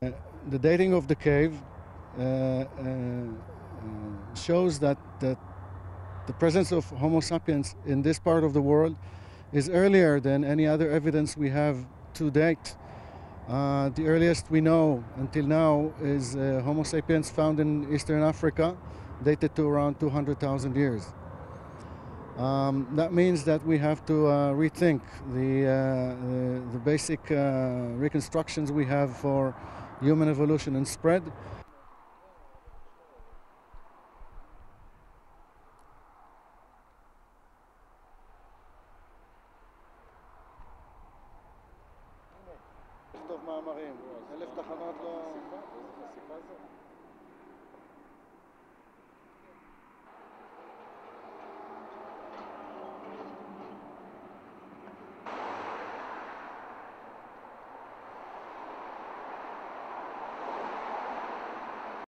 Uh, the dating of the cave uh, uh, uh, shows that, that the presence of Homo sapiens in this part of the world is earlier than any other evidence we have to date. Uh, the earliest we know until now is uh, Homo sapiens found in Eastern Africa, dated to around 200,000 years. Um, that means that we have to uh, rethink the, uh, the, the, basic uh, reconstructions we have for human evolution and spread. לכתוב מאמרים, אלף תחנות לא...